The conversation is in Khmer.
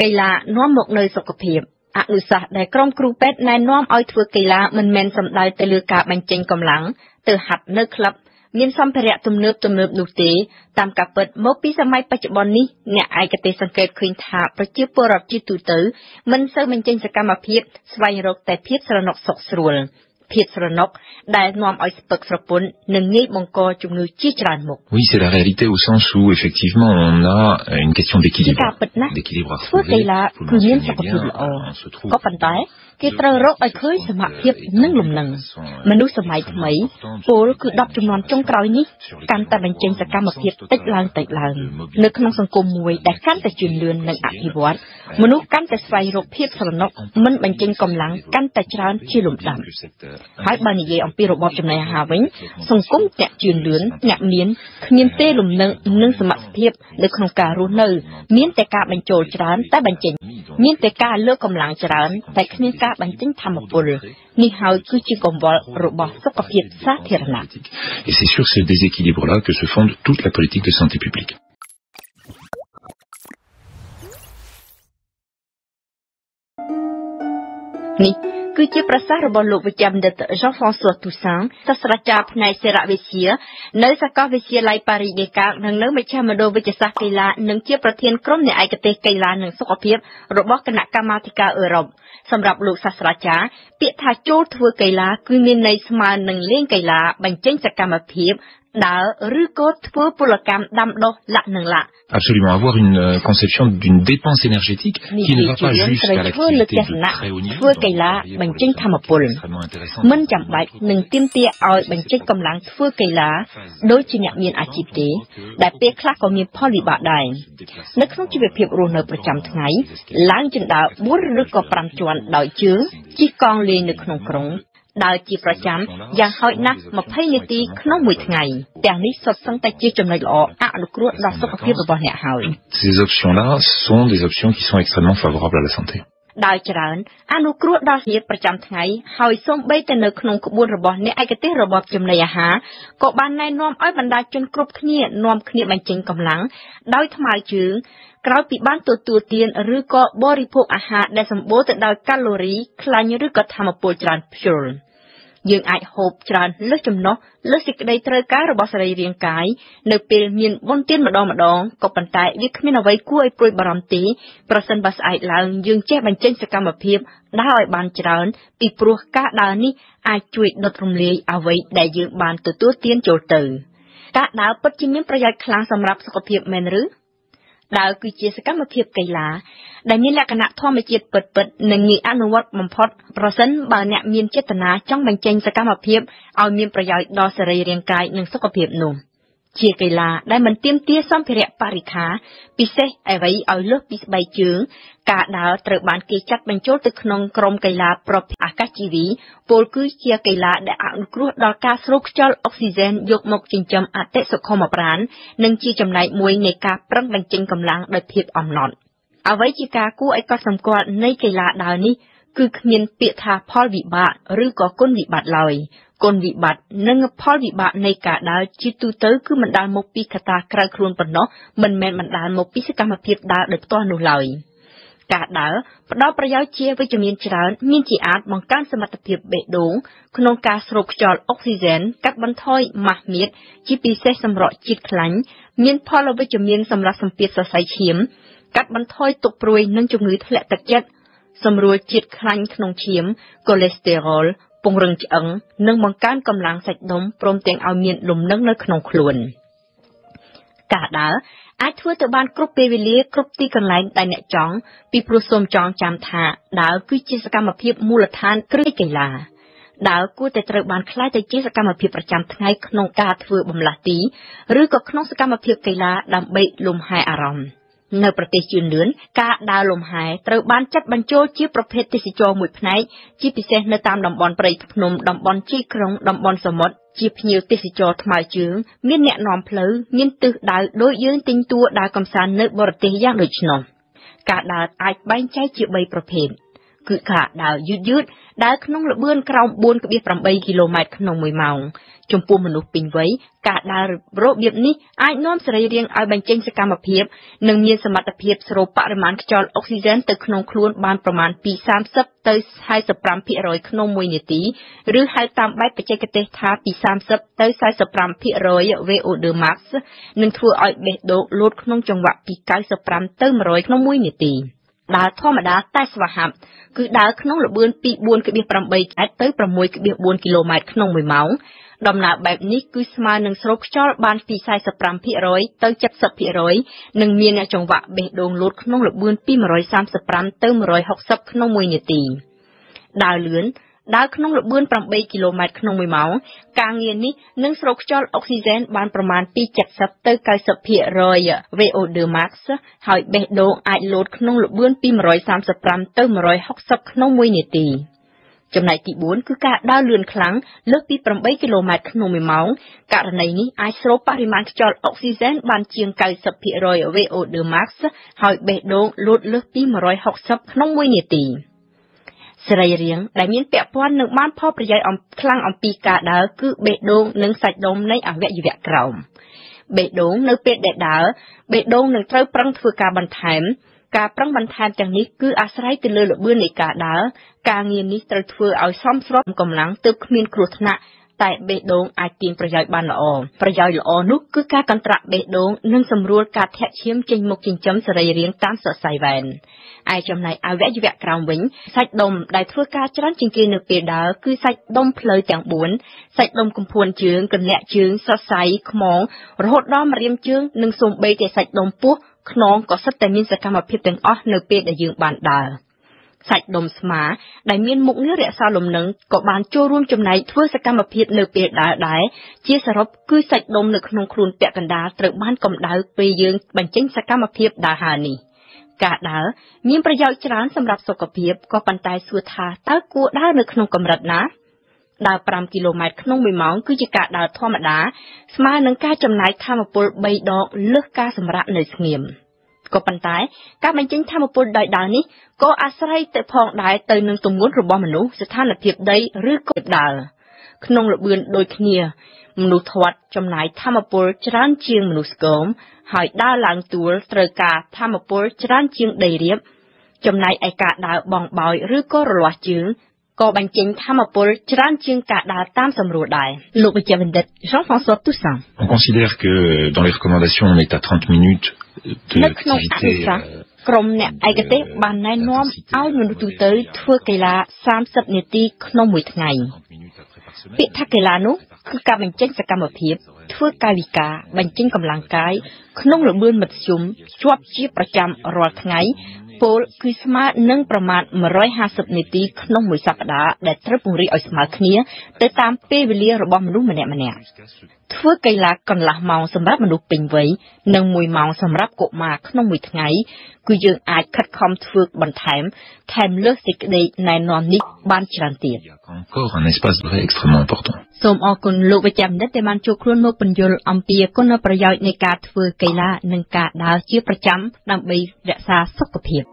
កីឡានាំមកនៅសុខភាពអនុសាសន៍ដែលក្រុមគ្រូពេទ្យណែនាំឲ្យធ្វើកីឡាមិនមែនសំដៅទៅលើការបញ្ចេញកម្លាំងទៅហាត់នៅក្លឹបមានសម្ភារៈទំនើបទំនើបនោះទេតាមការពិតមកពីសម័យបច្ចុប្បន្ននេះអ្នកឯកទេសសង្កេតឃើញថាប្រជាពលរដ្ឋជាទូទៅមិនសូវបញ្ចេញសកម្មភាពស្វែងរកតែភាពស្រណុកសុខស្រួល ភាពស្រណុកដែលនាំឲ្យស្ពឹកស្រពន់និងងាយបង្កជំងឺជាច្រើនមុខ Oui, c'est la réalité au sens où effectivement on a une question d'équilibre. ការពិតណាស់ D'équilibre à ធ្វើ trouver. កីឡា Vous le គឺមាន mentionnez សុខភាព bien, ល្អ on se trouve ក៏ប៉ុន្តែ គេត្រូវរកឲ្យឃើញសមភាពនិងលំនឹងមនុស្សសម័យថ្មីពលគឺ10ចំនួនចុងក្រោយនេះកាន់តែបញ្ចេញសកម្មភាពតិចឡើងតិចឡើងនៅក្នុងសង្គមមួយដែលកាន់តែជឿនលឿននិងអភិវឌ្ឍមនុស្សកាន់តែស្វែងរកភាពស្រណុកមិនបញ្ចេញកម្លាំងកាន់តែច្រើនជាលំដាប់ហើយបើនិយាយអំពីរបបចំណីអាហារវិញសង្គមអ្នកជឿនលឿនអ្នកមានគ្មានទេលំនឹងនិងសមត្ថភាពនៅក្នុងការរស់នៅ មានតែការបញ្ចូលច្រើនតែបញ្ចេញ មានតែការលើកកម្លាំងច្រើនតែគ្មានកាបញ្ចេញធម្មពលនេះហើយគឺជាកង្វល់របស់សុខភាពសាធារណៈ Et c'est sur ce déséquilibre-là que se fonde toute la politique de santé publique. នេះ គឺជាប្រសាសន៍របស់លោកវិជ្ជបណ្ឌិត Jean-François Toussaint សាស្ត្រាចារ្យផ្នែកសេរវិទ្យានៅសាកលវិទ្យាល័យប៉ារីដេកានិងនៅមជ្ឈមណ្ឌលវិទ្យាសាស្ត្រកីឡានិងជាប្រធានក្រុមអ្នកឯកទេសកីឡានិងសុខភាពរបស់គណៈកម្មាធិការអឺរ៉ុបសម្រាប់លោកសាស្ត្រាចារ្យពាក្យថាចូលធ្វើកីឡាគឺមានន័យស្មើនឹងលេងកីឡាបញ្ចេញសកម្មភាព ដើរឬក៏ធ្វើពលកម្មដាំដុះលក្ខនឹងលក្ខ Absolument, avoir une euh, conception d'une dépense énergétique នេះ qui ne ជា va ជា pas រឿងត្រូវ jusqu'à ធ្វើលើ l'activité ទស្ស de នៈ très haut niveau. ធ្វើកីឡា Vous voyez, បញ្ចេញ pour ធម្មពល c'est extrêmement intéressant. មិនចាំបាច់នឹងទាមទារឲ្យបញ្ចេញកម្លាំងធ្វើកីឡាដូចជាអ្នកមានអាជីពទេ ដែលពេលខ្លះក៏មានផលវិបាកដែរនៅក្នុងជីវភាពរស់នៅប្រចាំថ្ងៃឡើងជណ្ដើរ4ឬក៏5ជាន់ដោយជើងជិះកង់លេងនៅក្នុងក្រុង ដើរជាប្រចាំយ៉ាងហោចណាស់20នាទីក្នុងមួយថ្ងៃទាំងនេះសុទ្ធសឹងតែជាចំណុចល្អអនុគ្រោះដល់សុខភាពរបស់អ្នកហើយ Ces options-là sont des options qui sont extrêmement favorables à la santé. ដោយច្រើនអនុគ្រោះដល់ញាតិប្រចាំថ្ងៃហើយសូម្បីតែនៅក្នុងក្បួនរបស់អ្នកឯកទេសរបបចំណីអាហារក៏បានណែនាំឲ្យបណ្ដាជនគ្រប់គ្នានាំគ្នាបញ្ចេញកម្លាំងដោយថ្មើរជើងក្រោយពីបានទទួលទានឬក៏បរិភោគអាហារដែលសម្បូរទៅដោយកាឡូរី ខ្លាញ់ឬក៏ធម្មពលច្រើនព្យុល យើងអាចហូបច្រើនលើសចំណុះលើសសេចក្តីត្រូវការរបស់សរីរាង្គកាយនៅពេលមានបុណ្យទានម្ដងម្ដងក៏ប៉ុន្តែវាគ្មានអ្វីគួរឲ្យព្រួយបារម្ភទេប្រសិនបើស្អែកឡើងយើងចេះបញ្ចេញសកម្មភាពដើរឲ្យបានច្រើន ពីព្រោះការដើរនេះអាចជួយដុតរំលាយអ្វីដែលយើងបានទទួលទានចូលទៅការដើរពិតជាមានប្រយោជន៍ខ្លាំងសម្រាប់សុខភាពមែនឬ ដើរគឺជាសកម្មភាពកីឡាដែលមានលក្ខណៈធម្មជាតិពិតៗនិងងាយអនុវត្តបំផុតប្រសិនបើអ្នកមានចេតនាចង់បញ្ចេញសកម្មភាពឲ្យមានប្រយោជន៍ដល់សរីរាង្គកាយនិងសុខភាពនោះ ជាកីឡាដែលមិនទាមទារសម្ភារៈបរិក្ខារពិសេសអ្វីឲ្យលើសពីស្បែកជើង ការដើរត្រូវបានគេចាត់បញ្ចូលទៅក្នុងក្រុមកីឡាប្រភេទអាកាសជីវីពលគឺជាកីឡាដែលអនុគ្រោះដល់ការស្រូបខ្យល់អុកស៊ីហ្សែនយកមកចិញ្ចឹមអតិសុខុមប្រាណនិងជាចំណែកមួយនៃការប្រឹងបញ្ចេញកម្លាំងដោយភាពអំណត់អ្វីជាការគួរឲ្យកត់សម្គាល់នៃកីឡាដើរនេះគឺគ្មានពាក្យថាផលវិបាកឬក៏គុណវិបត្តិឡើយ គុណវិបត្តិនិងផលវិបាកនៃការដើរជាទូទៅគឺបណ្ដាលមកពីកត្តាក្រៅខ្លួនប៉ុណ្ណោះមិនមែនបណ្ដាលមកពីសកម្មភាពដើរដោយផ្ទាល់នោះឡើយការដើរផ្ដល់ប្រយោជន៍ជាវិជ្ជមានច្រើន មានជាអាចបង្កើនសមត្ថភាពបេះដូងក្នុងការស្រូបខ្យល់អុកស៊ីហ្សែនកាត់បន្ថយម៉ាស់មាឌជាពិសេសសម្រក់ជាតិខ្លាញ់មានផលវិជ្ជមានសម្រាប់សម្ពាធសរសៃឈាម កាត់បន្ថយទុក្ខព្រួយនិងជំងឺធ្លាក់ទឹកចិត្តសម្រួលជាតិខ្លាញ់ក្នុងឈាមកូលេស្តេរ៉ុល ពង្រឹងឆ្អឹងនិងបង្កើនកម្លាំងសាច់ដុំព្រមទាំងឲ្យមានលំនឹងនៅក្នុងខ្លួនការដើរអាចធ្វើទៅបានគ្រប់ពេលវេលាគ្រប់ទីកន្លែងដែលអ្នកចង់ពីព្រោះសូមចងចាំថាដើរគឺជាសកម្មភាពមូលដ្ឋានគ្រឹះកីឡាដើរគួរតែត្រូវបានខ្លាយទៅជាសកម្មភាពប្រចាំថ្ងៃក្នុងការធ្វើបំលាស់ទីឬក៏ក្នុងសកម្មភាពកីឡាដើម្បីលំហែអារម្មណ៍ នៅប្រទេសជឿនលឿនការដើរលំហែត្រូវបានចាត់បញ្ចូលជាប្រភេទទេសចរមួយផ្នែកជាពិសេសនៅតាមតំបន់ព្រៃភ្នំតំបន់ជីក្រុងតំបន់សមុទ្រជាភ្ញៀវទេសចរថ្មើរជើងមានអ្នកនាំផ្លូវមានទិសដៅដូចយើងទិញតួដើរកំសាន្តនៅបរទេសយ៉ាងដូចនោះការដើរអាចបែងចែកជា3ប្រភេទ គឺការដើរយឺតយឺតដើរក្នុងល្បឿនក្រោម4.8គីឡូម៉ែត្រក្នុង1ម៉ោងចំពោះមនុស្សពេញវ័យការដើររបៀបនេះអាចនាំសរីរាង្គឲ្យបញ្ចេញសកម្មភាព និងមានសមត្ថភាពស្រូបបរិមាណខ្យល់អុកស៊ីហ្សែនទៅក្នុងខ្លួនបានប្រមាណពី30ទៅ45%ក្នុង1នាទីឬហៅតាមបែបបច្ចេកទេសថាពី30ទៅ45% VO2 max នឹងធ្វើឲ្យបេះដូងលោតក្នុងចង្វាក់ពី95ទៅ100ក្នុង1នាទី ដើរធម្មតាតែស្វាហាប់គឺដើរក្នុងល្បឿនពី4.8ទៅ6.4គីឡូម៉ែត្រក្នុង1ម៉ោងដំណើរបែបនេះគឺស្មើនឹងស្រូបខ្យល់បានពី45%ទៅ70%និងមានចង្វាក់បេះដូងលោតក្នុងល្បឿនពី135ទៅ160ក្នុង1នាទីដើរលឿន ដើរក្នុងល្បឿន8គីឡូម៉ែត្រក្នុង1ម៉ោងការងារនេះនឹងស្រូបខ្យល់អុកស៊ីហ្សែនបានប្រមាណពី70ទៅ90% VO2 max ហើយបេះដូងអាចលោតក្នុងល្បឿនពី135ទៅ160ក្នុង1នាទីចំណែកទី4គឺការដើរលឿនខ្លាំងលើសពី8គីឡូម៉ែត្រក្នុង1ម៉ោងករណីនេះអាចស្រូបបរិមាណខ្យល់អុកស៊ីហ្សែនបានជាង90% VO2 max ហើយបេះដូងលោតលើសពី160ក្នុង1នាទី សរីរាង្គដែលមានពាក់ព័ន្ធនឹងបានផលប្រយោជន៍ខ្លាំងអំពីការដើរគឺបេះដូងនិងសាច់ដុំនៃអវយវៈក្រោមបេះដូងនៅពេលដែលដើរបេះដូងនឹងត្រូវប្រឹងធ្វើការបន្ថែមការប្រឹងបន្ថែមទាំងនេះគឺអាស្រ័យទៅលើល្បឿននៃការដើរការងារនេះត្រូវធ្វើឲ្យសមស្របកម្លាំងទើបគ្មានគ្រោះថ្នាក់ តែបេះដូងអាចទាញប្រយោជន៍បានល្អប្រយោជន៍ល្អនោះគឺការកន្ត្រាក់បេះដូងនិងសម្រួលការធាក់ឈាមចេញមុខចិញ្ចឹមសរីរាង្គតាមសរសៃវ៉ែនឯចំណែកអវយវៈក្រោមវិញសាច់ដុំដែលធ្វើការច្រើនជាងគេនៅពេលដើរគឺសាច់ដុំផ្លូវទាំង4សាច់ដុំកំភួនជើងកន្លាក់ជើងសរសៃខ្មងរហូតដល់ម្រាមជើងនិងសូម្បីតែសាច់ដុំពោះខ្នងក៏សុទ្ធតែមានសកម្មភាពទាំងអស់នៅពេលដែលយើងបានដើរ សាច់ដុំស្មា ដែលមានមុខងាររក្សាលំនឹងក៏បានចូលរួមចំណែកធ្វើសកម្មភាពនៅពេលដើរដែរជាសរុបគឺសាច់ដុំនៅក្នុងខ្លួនពាក់កណ្ដាលត្រូវបានកម្ដៅពេលយើងបញ្ចេញសកម្មភាពដើរហើរនេះការដើរមានប្រយោជន៍ច្រើនសម្រាប់សុខភាពក៏ប៉ុន្តែសួរថាតើគួរដើរនៅក្នុងកម្រិតណាដើរ5គីឡូម៉ែត្រក្នុង1ម៉ោងគឺជាការដើរធម្មតាស្មើនឹងការចំណាយថាមពល3ដងលើសការសម្រាកនៅស្ងៀម ក៏ប៉ុន្តែការបញ្ចេញធមពលដោយដើរនេះក៏អាស្រ័យទៅផងដែរទៅនឹងទម្ងន់របស់មនុស្សស្ថានភាពដីឬក៏ដើរក្នុងល្បឿនដូចគ្នាមនុស្សធាត់ចំណាយធមពលច្រើនជាងមនុស្សស្គមហើយដើរឡើងទួល ត្រូវការធមពលច្រើនជាងដីរាបចំណែកឯការដើរបង់បោយឬក៏រលាស់ជើងក៏បញ្ចេញធម្មពលច្រើនជាងការដើរតាមសម្រួលដែរលោកវិជ្ជបណ្ឌិត Jean-François Toussaint On considère que dans les recommandations on est à 30 minutes នៅក្នុងអនុសាសន៍ក្រុមអ្នកឯកទេសបានណែនាំឲ្យមនុស្សទូទៅធ្វើកីឡា30នាទីក្នុងមួយថ្ងៃពាក្យថាកីឡានោះគឺការបញ្ចេញសកម្មភាព ធ្វើកាយវិការបញ្ចេញកម្លាំងកាយក្នុងល្បឿនមធ្យមជាប់ជាប្រចាំរាល់ថ្ងៃ ពលគឺស្មើនឹងប្រមាណ150នាទីក្នុងមួយសប្តាហ៍ដែលត្រូវពង្រីកឲ្យស្មើគ្នាទៅតាមពេលវេលារបស់មនុស្សម្នាក់ម្នាក់ធ្វើកីឡាកន្លះម៉ោងសម្រាប់មនុស្សពេញវ័យនិង1ម៉ោងសម្រាប់កុមារក្នុងមួយថ្ងៃគឺយើងអាចខិតខំធ្វើបន្ថែមថែមលើសសេចក្តីណែនាំនេះបានច្រើនទៀត encore un espace de vrai extrêmement important សូមអរគុណលោកវិជ្ជបណ្ឌិតដែលបានជួបខ្លួនមកបញ្យល់អំពីគុណប្រយោជន៍នៃការធ្វើកីឡានិងការដើរជាប្រចាំដើម្បីរក្សាសុខភាព។